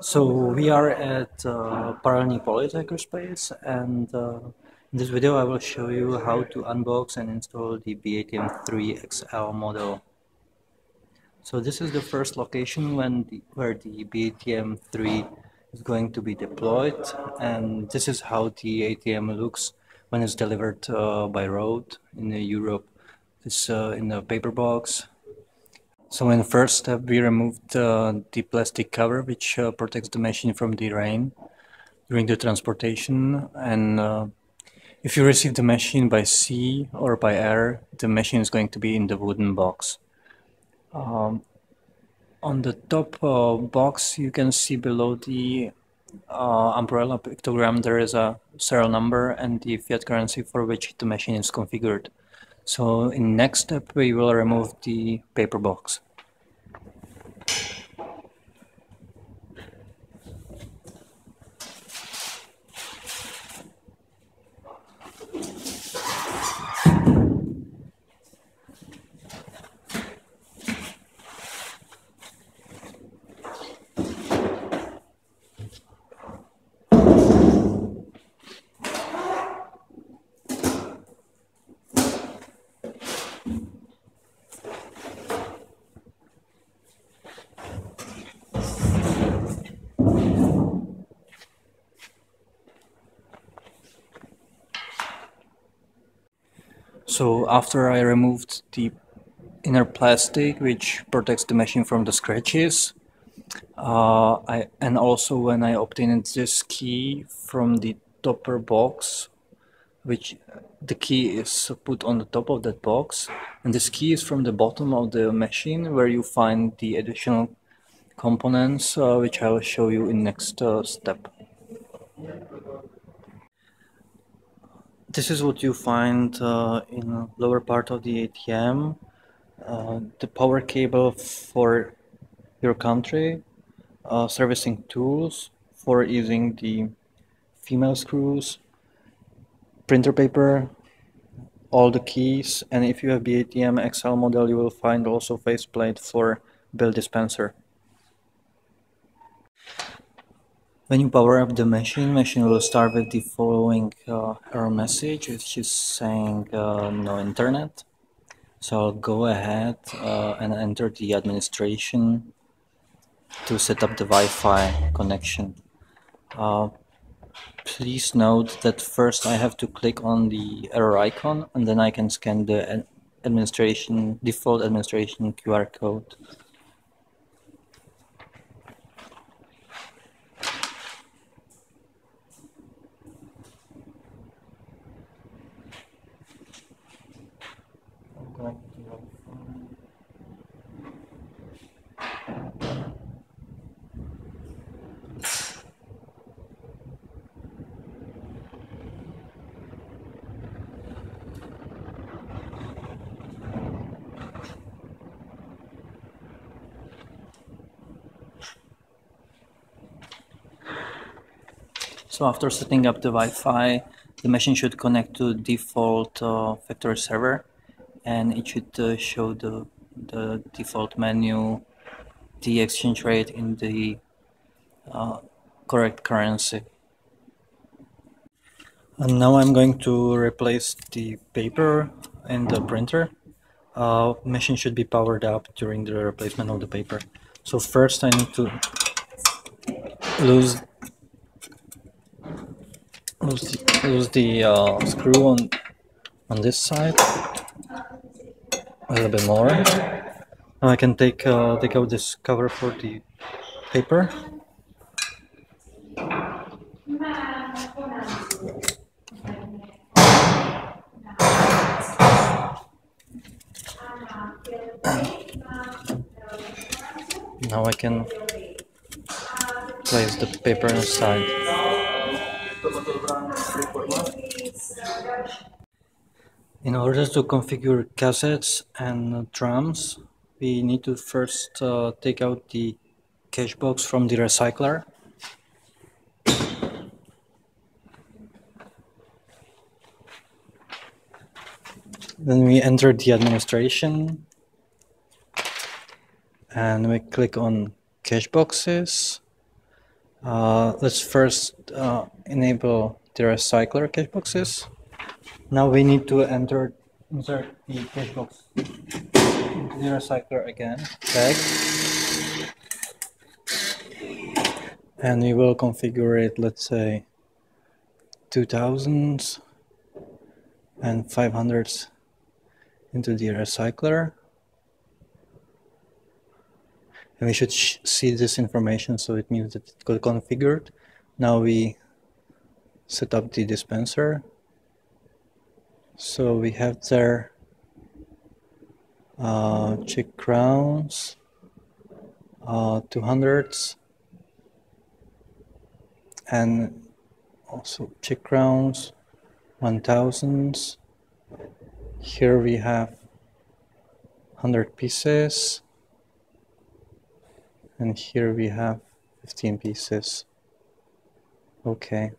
So we are at uh, Paralelní Hackerspace and uh, in this video I will show you how to unbox and install the BATM3 XL model. So this is the first location when the, where the BATM3 is going to be deployed and this is how the ATM looks when it's delivered uh, by road in Europe. It's uh, in the paper box so in the first step, we removed uh, the plastic cover, which uh, protects the machine from the rain during the transportation. And uh, if you receive the machine by sea or by air, the machine is going to be in the wooden box. Um, on the top uh, box, you can see below the uh, umbrella pictogram, there is a serial number and the fiat currency for which the machine is configured. So in next step, we will remove the paper box. So after I removed the inner plastic which protects the machine from the scratches, uh, I and also when I obtained this key from the topper box, which the key is put on the top of that box, and this key is from the bottom of the machine where you find the additional components, uh, which I will show you in next uh, step. This is what you find uh, in lower part of the ATM. Uh, the power cable for your country, uh, servicing tools for using the female screws, printer paper, all the keys, and if you have the ATM XL model, you will find also faceplate for bill dispenser. When you power up the machine, machine will start with the following uh, error message, which is saying uh, no internet. So I'll go ahead uh, and enter the administration to set up the Wi-Fi connection. Uh, please note that first I have to click on the error icon and then I can scan the administration default administration QR code. So after setting up the Wi-Fi, the machine should connect to default uh, factory server and it should uh, show the, the default menu, the exchange rate in the uh, correct currency. And now I'm going to replace the paper in the printer. Uh, machine should be powered up during the replacement of the paper. So first I need to lose lose the, lose the uh, screw on on this side a little bit more. Now I can take uh, take out this cover for the paper. now I can place the paper inside. In order to configure cassettes and drums, we need to first uh, take out the cash box from the recycler. Then we enter the administration and we click on cash boxes Uh, let's first uh, enable the recycler cash boxes. Now we need to enter insert the cash box. Into the recycler again, back. And we will configure it, let's say, 2000s and 500s into the recycler. And we should see this information so it means that it got configured. Now we set up the dispenser so we have there uh, Czech crowns uh, 200s and also Czech crowns 1000s here we have 100 pieces and here we have 15 pieces. Okay.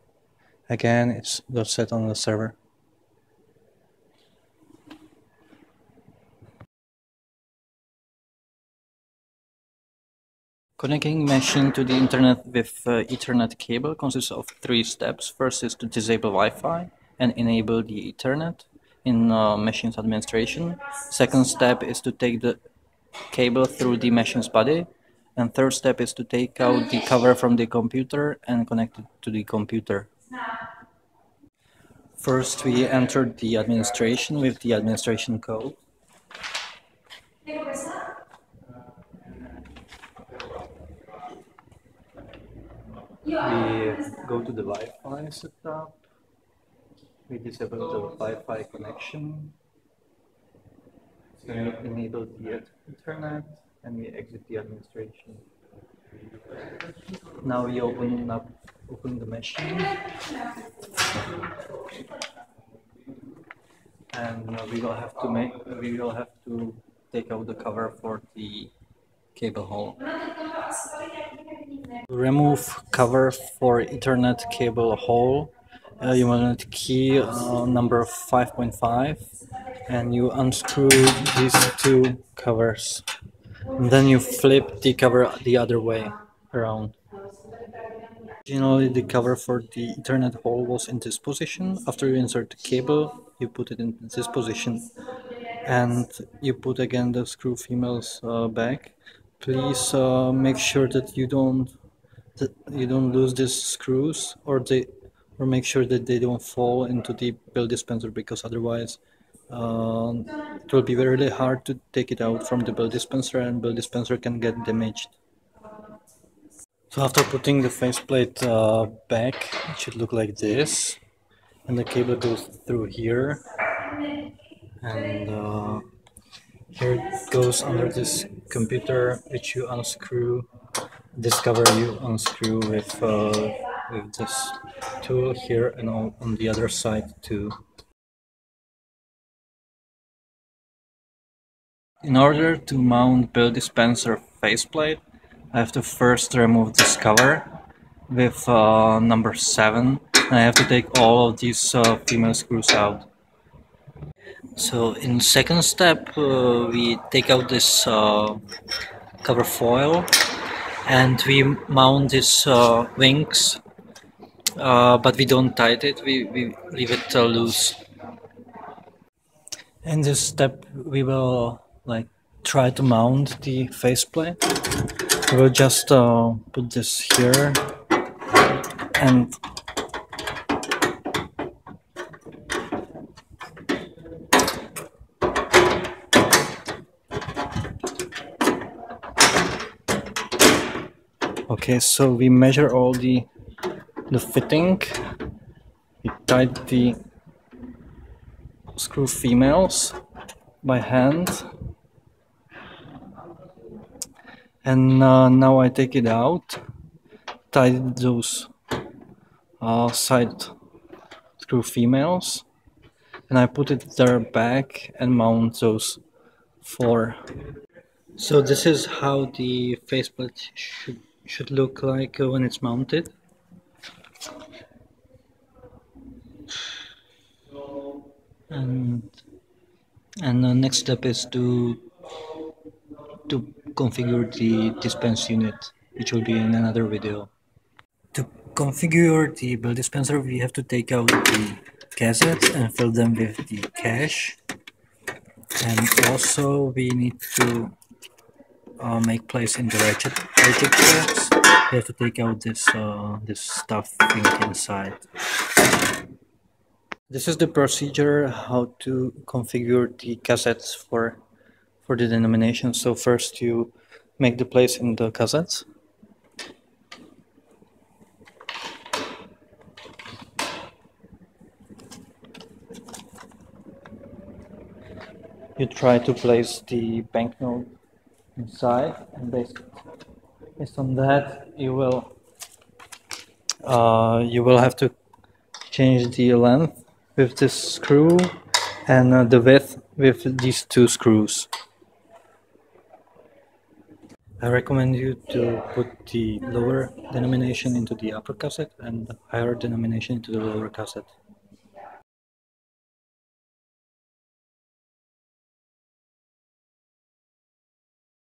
Again it's not set on the server Connecting machine to the internet with uh, Ethernet cable consists of three steps. First is to disable Wi-Fi and enable the Ethernet in uh, machine's administration. Second step is to take the cable through the machine's body and third step is to take out the cover from the computer and connect it to the computer. First, we entered the administration with the administration code. Go to the Wi-Fi setup. We disable the Wi-Fi connection. We enable the Ethernet and we exit the administration. Now we open up open the machine and we will have to make we will have to take out the cover for the cable hole. Remove cover for Ethernet cable hole. Uh, you want key uh, number 5.5 and you unscrew these two covers. And then you flip the cover the other way around. Originally the cover for the Ethernet hole was in this position. After you insert the cable, you put it in this position and you put again the screw females uh, back. Please uh, make sure that you don't that you don't lose these screws or they or make sure that they don't fall into the bill dispenser because otherwise um, it will be really hard to take it out from the bill dispenser and bill dispenser can get damaged. So after putting the faceplate uh, back, it should look like this. And the cable goes through here. And uh, here it goes under this computer, which you unscrew. This cover you unscrew with, uh, with this tool here and on, on the other side too. In order to mount bill dispenser faceplate, I have to first remove this cover with uh, number 7 and I have to take all of these uh, female screws out. So in second step uh, we take out this uh, cover foil and we mount these uh, wings uh, but we don't tight it, we, we leave it loose. In this step we will like try to mount the faceplate. We'll just uh, put this here and Okay, so we measure all the the fitting. We tied the screw females by hand and uh, now I take it out tie those uh, side screw females and I put it there back and mount those four so this is how the faceplate should should look like uh, when it's mounted and and the next step is to to configure the dispense unit, which will be in another video. To configure the bill dispenser, we have to take out the cassettes and fill them with the cash. And also we need to uh, make place in the ratchet, ratchet tracks. We have to take out this uh, this stuff thing inside. This is the procedure how to configure the cassettes for for the denomination. So first you make the place in the cassettes. You try to place the banknote inside and based, based on that you will uh, you will have to change the length with this screw and uh, the width with these two screws. I recommend you to put the lower denomination into the upper cassette and the higher denomination into the lower cassette.